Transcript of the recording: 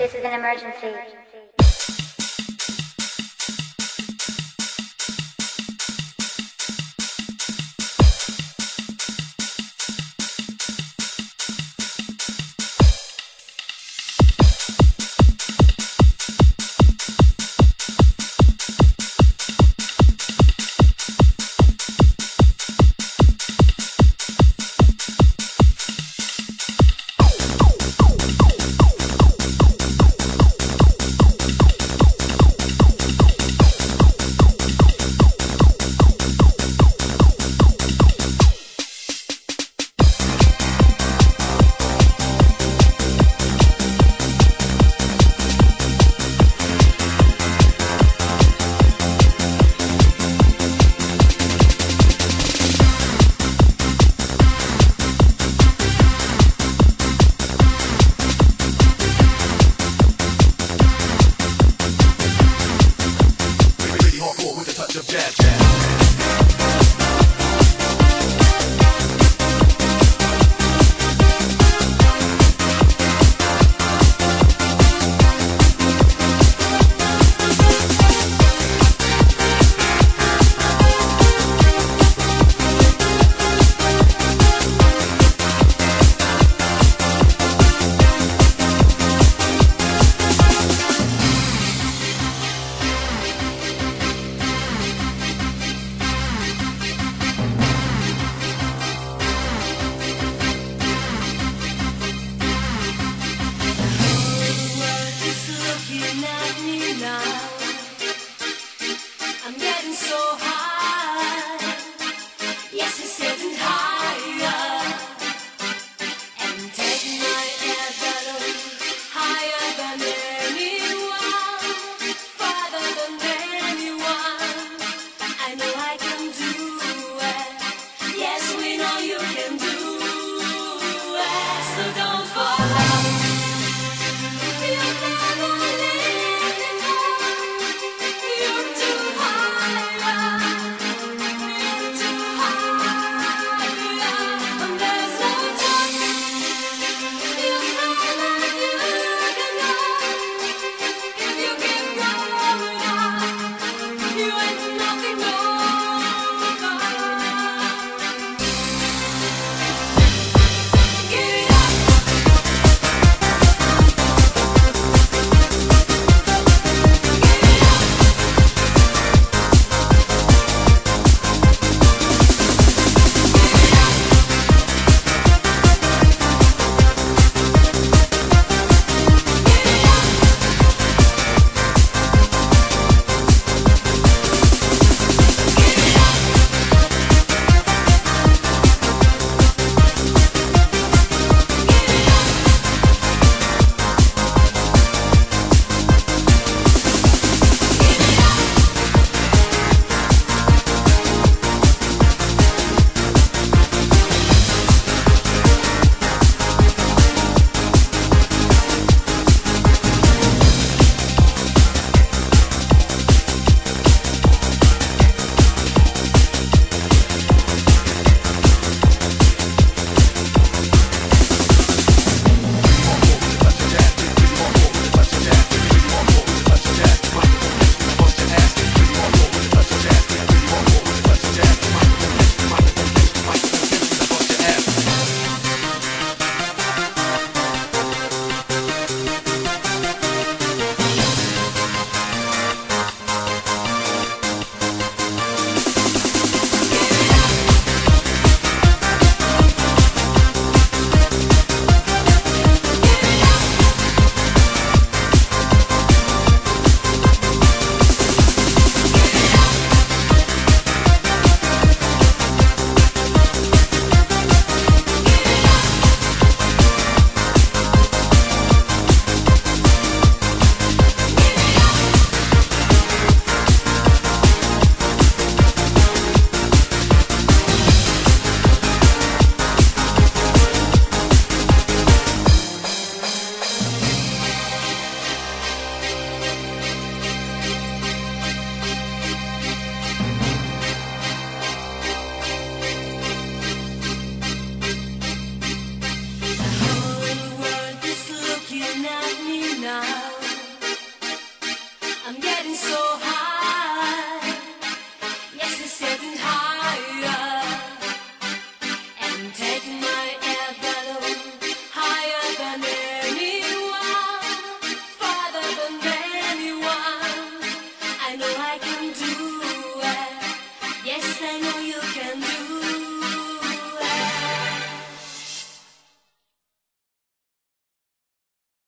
This is an emergency. so high.